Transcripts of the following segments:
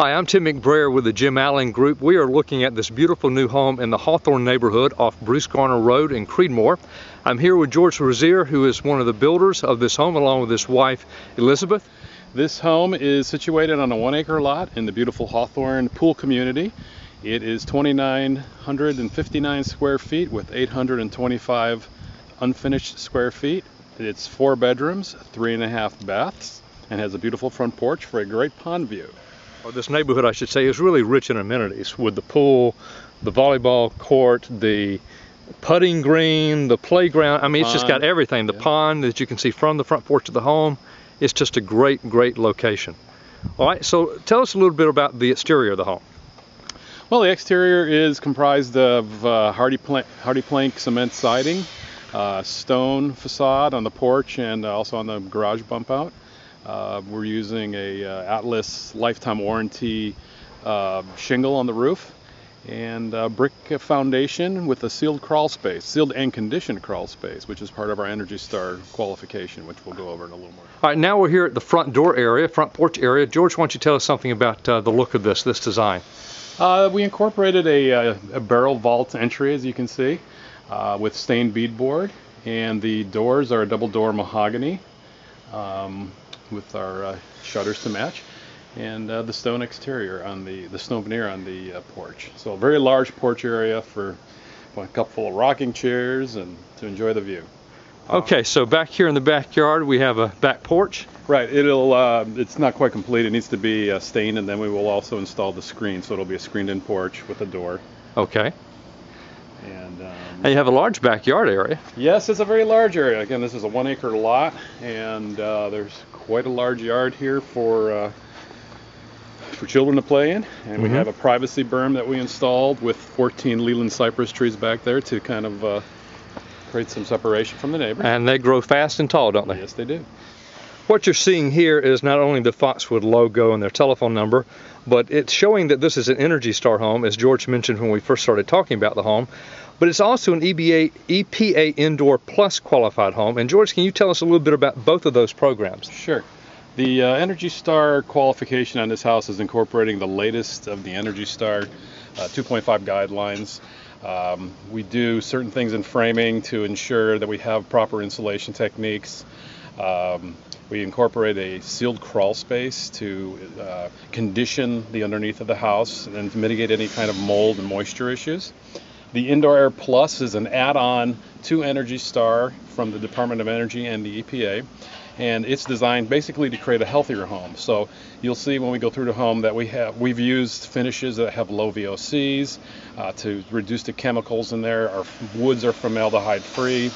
Hi, I'm Tim McBrayer with the Jim Allen Group. We are looking at this beautiful new home in the Hawthorne neighborhood off Bruce Garner Road in Creedmoor. I'm here with George Ruzzier, who is one of the builders of this home, along with his wife, Elizabeth. This home is situated on a one acre lot in the beautiful Hawthorne pool community. It is 2,959 square feet with 825 unfinished square feet. It's four bedrooms, three and a half baths, and has a beautiful front porch for a great pond view or this neighborhood, I should say, is really rich in amenities with the pool, the volleyball court, the putting green, the playground. I mean, it's just got everything. The yeah. pond that you can see from the front porch of the home. It's just a great, great location. All right, so tell us a little bit about the exterior of the home. Well, the exterior is comprised of uh, HardiePlank, hardy plank cement siding, uh, stone facade on the porch and also on the garage bump out. Uh, we're using a uh, Atlas lifetime warranty uh, shingle on the roof and a brick foundation with a sealed crawl space, sealed and conditioned crawl space, which is part of our Energy Star qualification, which we'll go over in a little more. All right, now we're here at the front door area, front porch area. George, why don't you tell us something about uh, the look of this, this design? Uh, we incorporated a, a, a, barrel vault entry, as you can see, uh, with stained beadboard, and the doors are a double door mahogany. Um, with our uh, shutters to match and uh, the stone exterior on the, the stone veneer on the uh, porch. So a very large porch area for a couple full of rocking chairs and to enjoy the view. Okay, so back here in the backyard we have a back porch. Right, it'll uh, it's not quite complete. It needs to be uh, stained, and then we will also install the screen, so it'll be a screened-in porch with a door. Okay. And, um, and you have a large backyard area. Yes, it's a very large area. Again, this is a one-acre lot, and uh, there's quite a large yard here for uh, for children to play in, and mm-hmm. we have a privacy berm that we installed with 14 Leyland cypress trees back there to kind of uh, create some separation from the neighbor. And they grow fast and tall, don't they? Yes, they do. What you're seeing here is not only the Foxwood logo and their telephone number, but it's showing that this is an Energy Star home, as George mentioned when we first started talking about the home. But it's also an EBA, EPA Indoor Plus qualified home. And George, can you tell us a little bit about both of those programs? Sure. The uh, Energy Star qualification on this house is incorporating the latest of the Energy Star uh, 2.5 guidelines. Um, we do certain things in framing to ensure that we have proper insulation techniques. Um, we incorporate a sealed crawl space to uh, condition the underneath of the house and to mitigate any kind of mold and moisture issues. The Indoor Air Plus is an add-on to Energy Star from the Department of Energy and the EPA and it's designed basically to create a healthier home. So you'll see when we go through the home that we have we've used finishes that have low VOCs uh, to reduce the chemicals in there. Our woods are formaldehyde free.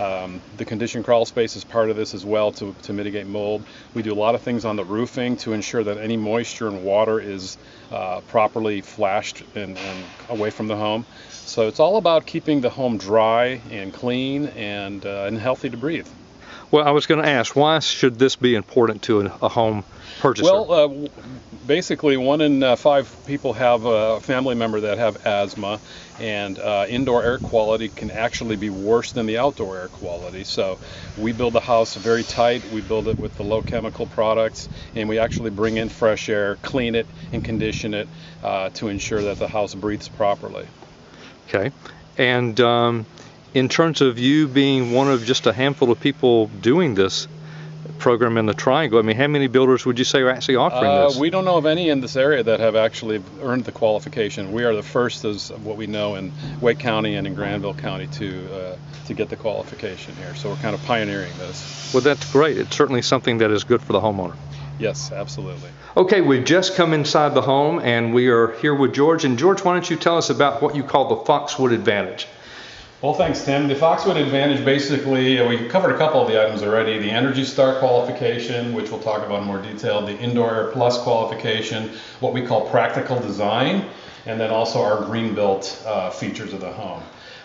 Um, the condition crawl space is part of this as well to, to mitigate mold. We do a lot of things on the roofing to ensure that any moisture and water is uh, properly flashed and, and, away from the home. So it's all about keeping the home dry and clean and, uh, and healthy to breathe. Well, I was going to ask, why should this be important to a home purchaser? Well, uh, basically, one in uh, five people have a family member that have asthma, and uh, indoor air quality can actually be worse than the outdoor air quality. So, we build the house very tight. We build it with the low chemical products, and we actually bring in fresh air, clean it, and condition it uh, to ensure that the house breathes properly. Okay, and um, in terms of you being one of just a handful of people doing this program in the Triangle, I mean, how many builders would you say are actually offering uh, this? We don't know of any in this area that have actually earned the qualification. We are the first, as what we know, in Wake County and in Granville County to uh, to get the qualification here. So we're kind of pioneering this. Well, that's great. It's certainly something that is good for the homeowner. Yes, absolutely. Okay, we've just come inside the home and we are here with George. And George, why don't you tell us about what you call the Foxwood Advantage? Well, thanks, Tim. The Foxwood Advantage basically, uh, we've covered a couple of the items already. The Energy Star qualification, which we'll talk about in more detail, the Indoor Air Plus qualification, what we call practical design, and then also our green built uh, features of the home.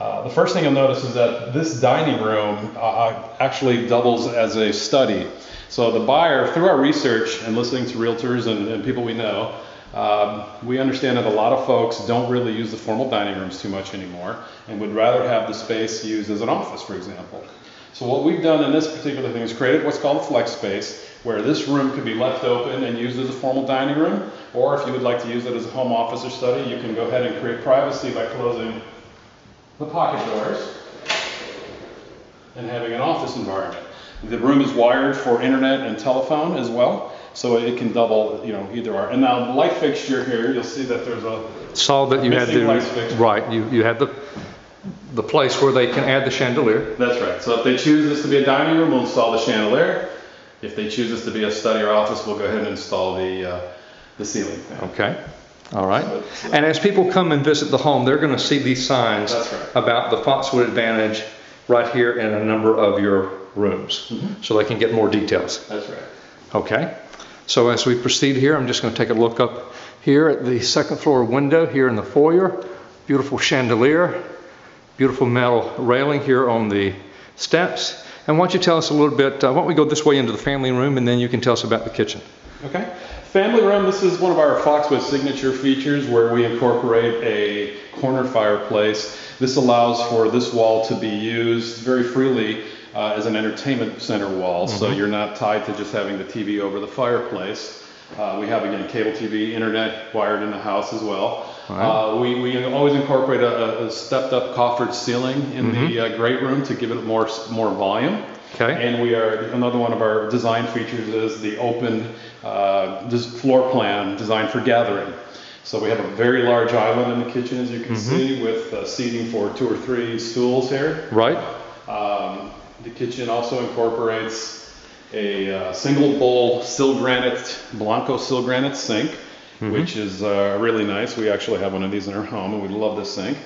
Uh, the first thing you'll notice is that this dining room uh, uh, actually doubles as a study. So the buyer, through our research and listening to realtors and, and people we know, um, we understand that a lot of folks don't really use the formal dining rooms too much anymore and would rather have the space used as an office, for example. So what we've done in this particular thing is created what's called a flex space, where this room could be left open and used as a formal dining room, or if you would like to use it as a home office or study, you can go ahead and create privacy by closing the pocket doors and having an office environment. The room is wired for internet and telephone as well, so it can double, you know, either or. And now the light fixture here, you'll see that there's a Saw that you had the right. You you had the the place where they can add the chandelier. That's right. So if they choose this to be a dining room, we'll install the chandelier. If they choose this to be a study or office, we'll go ahead and install the uh, the ceiling fan. Okay. All right. And as people come and visit the home, they're going to see these signs right. about the Foxwood Advantage right here in a number of your rooms, Mm-hmm. so they can get more details. That's right. Okay. So as we proceed here, I'm just going to take a look up here at the second floor window here in the foyer. Beautiful chandelier, beautiful metal railing here on the steps. And why don't you tell us a little bit? Uh, why don't we go this way into the family room, and then you can tell us about the kitchen. Okay. Family room. This is one of our Foxwood signature features where we incorporate a corner fireplace. This allows for this wall to be used very freely uh, as an entertainment center wall, so you're not tied to just having the TV over the fireplace. Uh, we have again cable TV, internet wired in the house as well. Uh, we, we always incorporate a, a stepped up coffered ceiling in the uh, great room to give it more more volume. Okay. And we are another one of our design features is the open uh, this floor plan designed for gathering. So we have a very large island in the kitchen, as you can see, with uh, seating for two or three stools here. Right? Um, the kitchen also incorporates a uh, single bowl Silgranit, Blanco Silgranit sink, which is uh, really nice. We actually have one of these in our home, and we love this sink.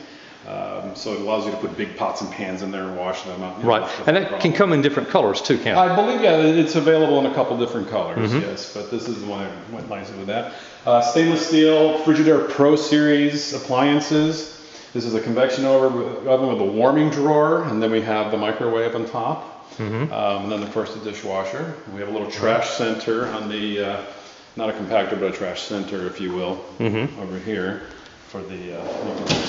Um, so it allows you to put big pots and pans in there and wash them out. you know, Right. And it can come in different colors too, can't it? I believe, yeah, it's available in a couple different colors, yes, but this is the one that went nicely with that. Uh, stainless steel Frigidaire Pro Series appliances. This is a convection oven with a warming drawer, and then we have the microwave on top. Um, and then, of course, the dishwasher. We have a little trash center on the, uh, not a compactor, but a trash center, if you will, over here for the uh,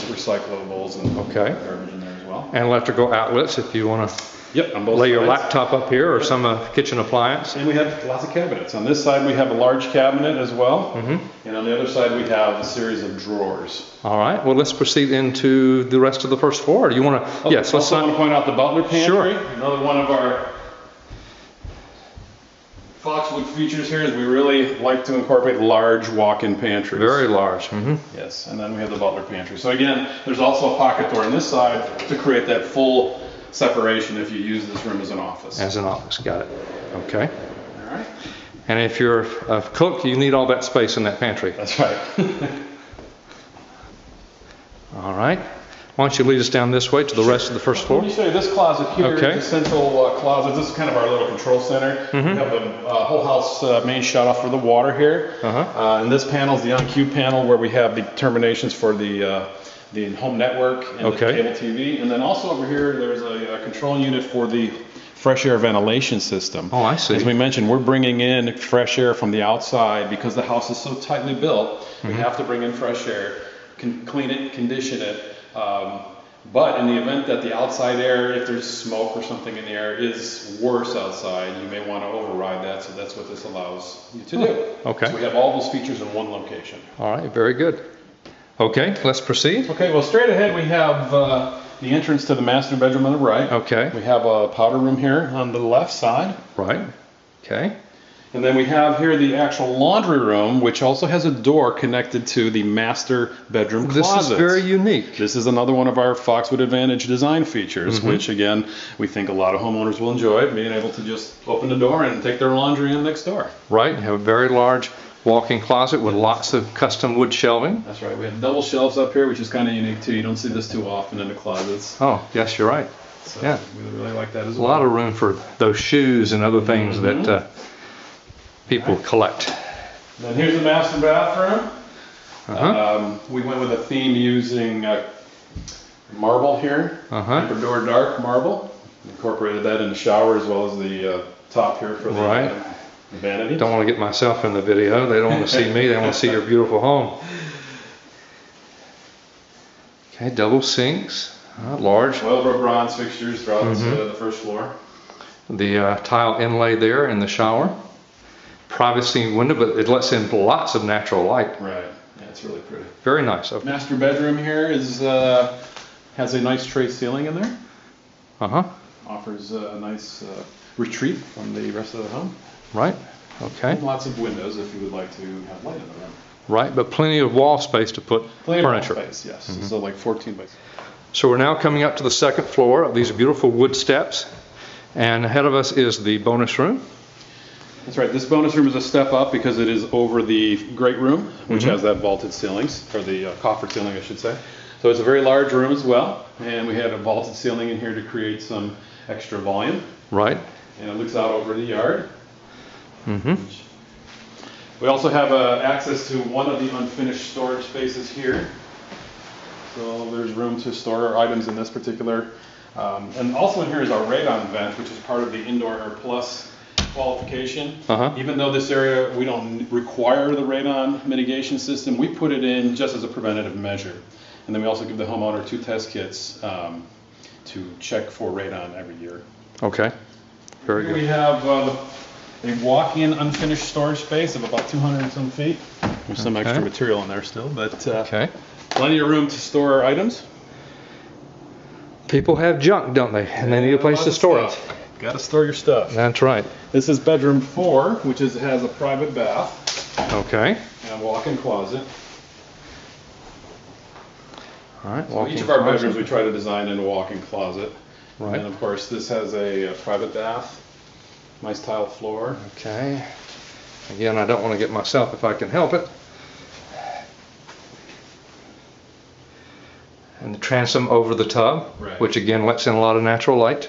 recyclables and Okay. garbage in there as well. And electrical outlets if you want to Yep, on both lay your sides. laptop up here or some uh, kitchen appliance. And we have lots of cabinets. On this side, we have a large cabinet as well. Mm-hmm. And on the other side, we have a series of drawers. All right. Well, let's proceed into the rest of the first floor. Do you want to? yes. Let's also want not. to point out the butler pantry. Sure. Another one of our Foxwood features here is we really like to incorporate large walk-in pantries. Very large. hmm Yes, and then we have the butler pantry. So again, there's also a pocket door on this side to create that full separation if you use this room as an office. As an office. Got it. Okay. All right. And if you're a cook, you need all that space in that pantry. That's right. All right. Why don't you lead us down this way to the rest of the first floor? Let me show you this closet here. Okay. The central uh, closet. This is kind of our little control center. Mm-hmm. We have the uh, whole house uh, main shut off for the water here. Uh-huh. Uh, and this panel is the OnQ panel where we have the terminations for the uh, the home network and Okay. the cable TV. And then also over here, there's a, a control unit for the fresh air ventilation system. Oh, I see. As we mentioned, we're bringing in fresh air from the outside because the house is so tightly built. Mm-hmm. We have to bring in fresh air, con- clean it, condition it. Um, but in the event that the outside air, if there's smoke or something in the air, is worse outside, you may want to override that. So that's what this allows you to do. okay. So we have all those features in one location. All right. Very good. Okay. Let's proceed. Okay, well, straight ahead we have uh, the entrance to the master bedroom on the right. Okay. We have a powder room here on the left side. Right. Okay. And then we have here the actual laundry room, which also has a door connected to the master bedroom This closet. is very unique. This is another one of our Foxwood Advantage design features, Mm-hmm. which again we think a lot of homeowners will enjoy, being able to just open the door and take their laundry in next door. Right. Have a very large walk-in closet with lots of custom wood shelving. That's right. We have double shelves up here, which is kind of unique too. You don't see this too often in the closets. Oh, yes, you're right. So Yeah. we really like that as A well. lot of room for those shoes and other things Mm-hmm. that uh, people collect. Then here's the master bathroom. Uh-huh. Um, we went with a theme using uh, marble here, Uh-huh. Dark marble. Incorporated that in the shower as well as the uh, top here for the, Right. uh, vanity. Don't want to get myself in the video. They don't want to see me. They want to see your beautiful home. Okay, double sinks, uh, large. Oil-rubbed bronze fixtures throughout Mm-hmm. uh, the first floor. the uh, tile inlay there in the shower. Privacy window, but it lets in lots of natural light. Right. Yeah, it's really pretty. Very nice. Okay. Master bedroom here is uh, has a nice tray ceiling in there. Uh huh. Offers a nice uh, retreat from the rest of the home. Right. Okay. And lots of windows if you would like to have light in the room. Right, but plenty of wall space to put Plenty furniture. of wall space, yes. So like 14 by. So we're now coming up to the second floor. Of these beautiful wood steps, and ahead of us is the bonus room. That's right. This bonus room is a step up because it is over the great room, which has that vaulted ceilings, or the uh, coffer ceiling, I should say. So it's a very large room as well, and we had a vaulted ceiling in here to create some extra volume. Right. And it looks out over the yard. Mm-hmm. We also have uh, access to one of the unfinished storage spaces here. So there's room to store our items in this particular. Um, and also in here is our radon vent, which is part of the Indoor Air Plus qualification. Uh-huh. Even though this area, we don't require the radon mitigation system, we put it in just as a preventative measure. And then we also give the homeowner two test kits um, to check for radon every year. Okay. Very Here we have uh, a walk-in unfinished storage space of about 200 and some feet. There's some Okay. extra material in there still, but uh, Okay. plenty of room to store our items. People have junk, don't they? And they need a place to store it. Got to store your stuff. That's right. This is bedroom four, which is has a private bath Okay. and a walk-in closet. All right. So each of our closet. bedrooms we try to design in a walk-in closet. Right. And of course, this has a, uh private bath, nice tile floor. Okay. Again, I don't want to get myself if I can help it. And the transom over the tub, Right. which again lets in a lot of natural light.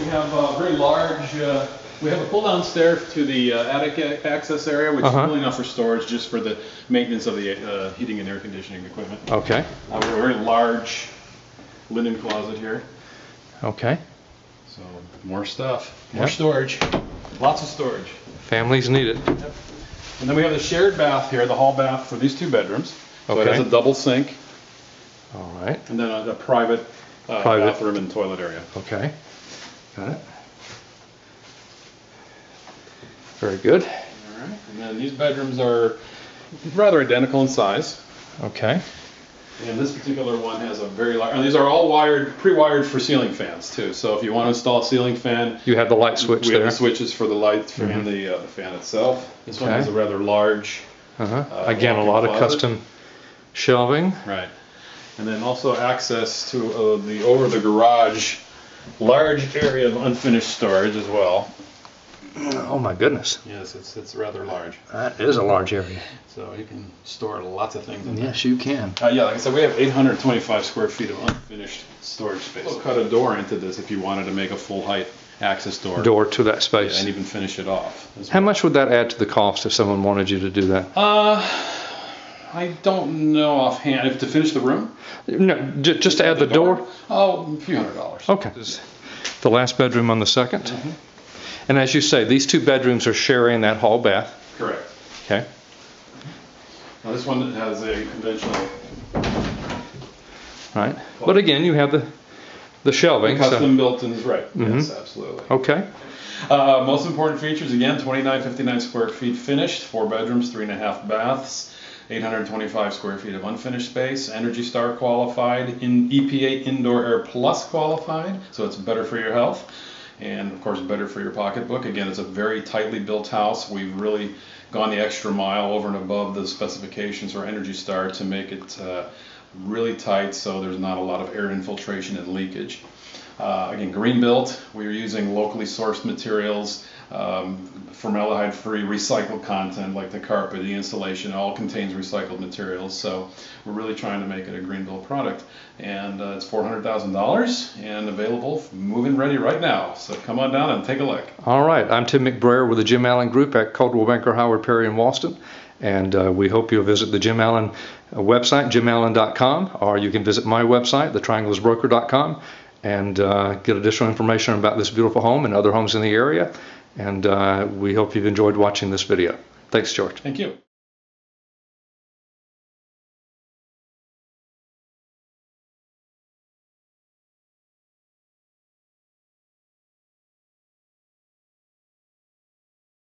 We have a very large, uh, we have a pull-down stair to the uh, attic access area, which Uh-huh. is really enough for storage, just for the maintenance of the uh, heating and air conditioning equipment. Okay. Uh, we have a very large linen closet here, Okay. so more stuff, more Yep. storage, lots of storage. Families need it. And then we have the shared bath here, the hall bath for these two bedrooms. So it has Okay. a double sink All right. and then a, a private, uh, Private. bathroom and toilet area. Okay. Got it. Very good. All right. And then these bedrooms are rather identical in size. Okay. And this particular one has a very large, and these are all wired, pre-wired for ceiling fans too. So if you want to install a ceiling fan, You have the light switch we have the switches for the light for and the, uh, the fan itself. This one has a rather large, Uh-huh. uh, Again, a lot of custom shelving. right, and then also access to uh, the over the garage, large area of unfinished storage as well. Oh my goodness. Yes, it's it's rather large, That is a large area. so you can store lots of things in there. Yes, you can. Uh, yeah, like I said, we have 825 square feet of unfinished storage space. We'll cut a door into this if you wanted to make a full height access door. Door to that Yeah, space. and even finish it off. How well. much would that add to the cost if someone wanted you to do that? Uh, I don't know offhand. If to finish the room? No, j- just to add the door? Oh, a few hundred dollars. Okay. The last bedroom on the 2nd Mm-hmm. And as you say, these two bedrooms are sharing that hall bath. Correct. Okay. Now this one has a conventional Right. But again, you have the the shelving. so- custom built in is right. Mm-hmm. Yes, absolutely. okay. Uh, most important features again 2959 square feet finished, four bedrooms, three and a half baths, 825 square feet of unfinished space, Energy Star qualified, in EPA Indoor Air Plus qualified, so it's better for your health. And of course, better for your pocketbook. Again, it's a very tightly built house. We've really gone the extra mile over and above the specifications for Energy Star to make it uh, really tight so there's not a lot of air infiltration and leakage. Uh, again, green built. We're using locally sourced materials, um, formaldehyde-free, recycled content like the carpet, the insulation, all contains recycled materials. So we're really trying to make it a green built product, and uh, it's four hundred thousand dollars and available, move-in ready right now. So come on down and take a look. All right. I'm Tim McBrayer with the Jim Allen Group at Coldwell Banker Howard Perry and Walston. And uh, we hope you'll visit the Jim Allen uh, website, jimallen.com, or you can visit my website, thetrianglesbroker.com, and uh, get additional information about this beautiful home and other homes in the area. And uh, we hope you've enjoyed watching this video. Thanks, George. Thank you.